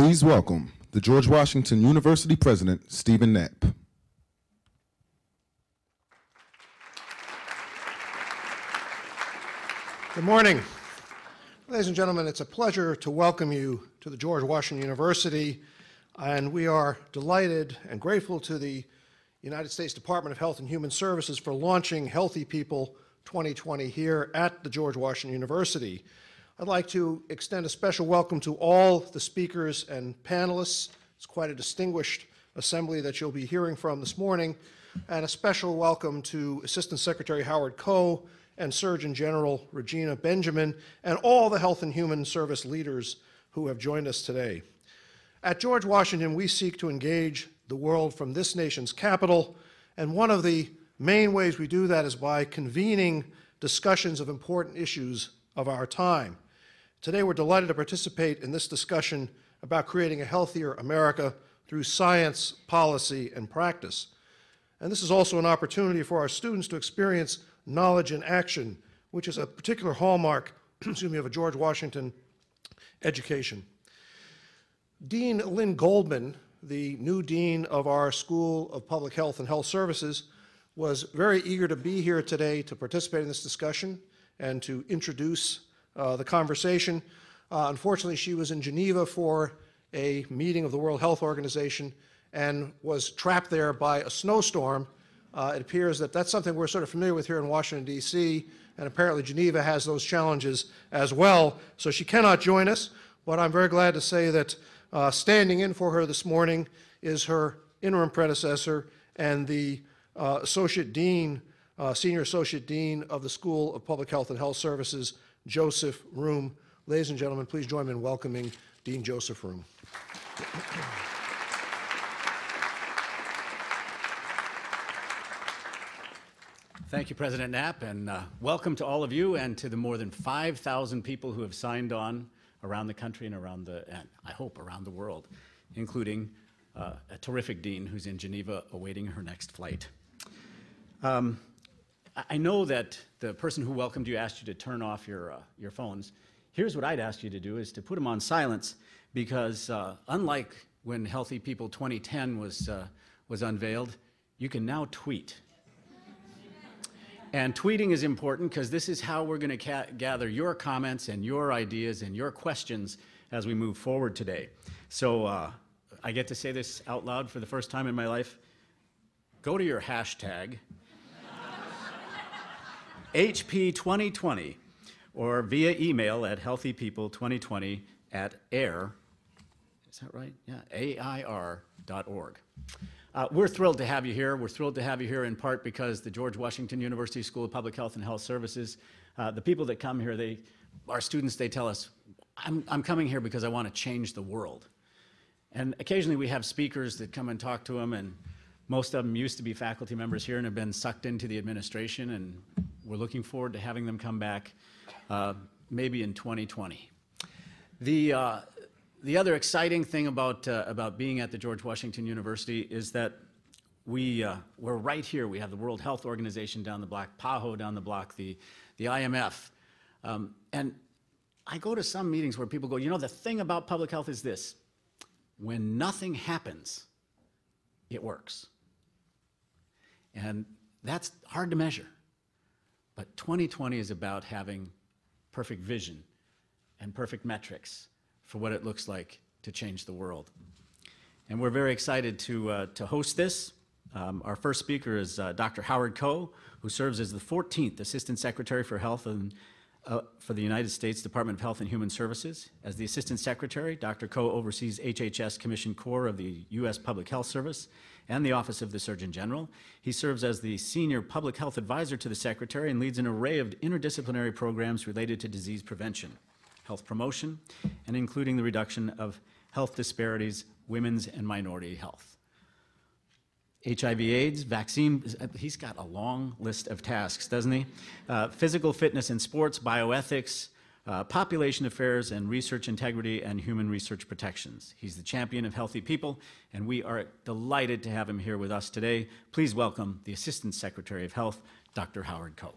Please welcome the George Washington University President, Steven Knapp. Good morning. Ladies and gentlemen, it's a pleasure to welcome you to the George Washington University, and we are delighted and grateful to the United States Department of Health and Human Services for launching Healthy People 2020 here at the George Washington University. I'd like to extend a special welcome to all the speakers and panelists. It's quite a distinguished assembly that you'll be hearing from this morning, and a special welcome to Assistant Secretary Howard Koh, and Surgeon General Regina Benjamin, and all the Health and Human Service leaders who have joined us today. At George Washington, we seek to engage the world from this nation's capital, and one of the main ways we do that is by convening discussions of important issues of our time. Today, we're delighted to participate in this discussion about creating a healthier America through science, policy, and practice. And this is also an opportunity for our students to experience knowledge in action, which is a particular hallmark, excuse me, of a George Washington education. Dean Lynn Goldman, the new dean of our School of Public Health and Health Services, was very eager to be here today to participate in this discussion and to introduce uh, the conversation. Uh, unfortunately, she was in Geneva for a meeting of the World Health Organization and was trapped there by a snowstorm uh, it appears that that's something we're sort of familiar with here in Washington, D.C., and apparently Geneva has those challenges as well. So she cannot join us, but I'm very glad to say that uh, standing in for her this morning is her interim predecessor and the uh, Associate Dean, uh, Senior Associate Dean of the School of Public Health and Health Services, Josef Reum. Ladies and gentlemen, please join me in welcoming Dean Josef Reum. Thank you, President Knapp, and uh, welcome to all of you and to the more than 5,000 people who have signed on around the country and around the, and I hope around the world, including uh, a terrific dean who's in Geneva awaiting her next flight. Um, I know that the person who welcomed you asked you to turn off your, uh, your phones. Here's what I'd ask you to do is to put them on silence because uh, unlike when Healthy People 2010 was, uh, was unveiled, you can now tweet. And tweeting is important because this is how we're going to gather your comments and your ideas and your questions as we move forward today. So uh, I get to say this out loud for the first time in my life. Go to your hashtag, HP2020, or via email at healthypeople2020 at air, is that right? Yeah, AIR.org. Uh, we're thrilled to have you here. We're thrilled to have you here in part because the George Washington University School of Public Health and Health Services, uh, the people that come here, they, our students, they tell us, I'm, I'm coming here because I want to change the world. And occasionally we have speakers that come and talk to them, and most of them used to be faculty members here and have been sucked into the administration, and we're looking forward to having them come back uh, maybe in 2020. The, uh, the other exciting thing about, uh, about being at the George Washington University is that we, uh, we're right here. We have the World Health Organization down the block, PAHO down the block, the, the IMF. Um, and I go to some meetings where people go, you know, the thing about public health is this. When nothing happens, it works. And that's hard to measure. But 2020 is about having perfect vision and perfect metrics for what it looks like to change the world. And we're very excited to, uh, to host this. Um, our first speaker is uh, Dr. Howard Koh, who serves as the 14th Assistant Secretary for Health and, uh, for the United States Department of Health and Human Services. As the Assistant Secretary, Dr. Koh oversees HHS Commission Corps of the U.S. Public Health Service and the Office of the Surgeon General. He serves as the Senior Public Health Advisor to the Secretary and leads an array of interdisciplinary programs related to disease prevention health promotion, and including the reduction of health disparities, women's and minority health. HIV AIDS, vaccine, he's got a long list of tasks, doesn't he? Uh, physical fitness and sports, bioethics, uh, population affairs and research integrity and human research protections. He's the champion of healthy people, and we are delighted to have him here with us today. Please welcome the Assistant Secretary of Health, Dr. Howard Koh.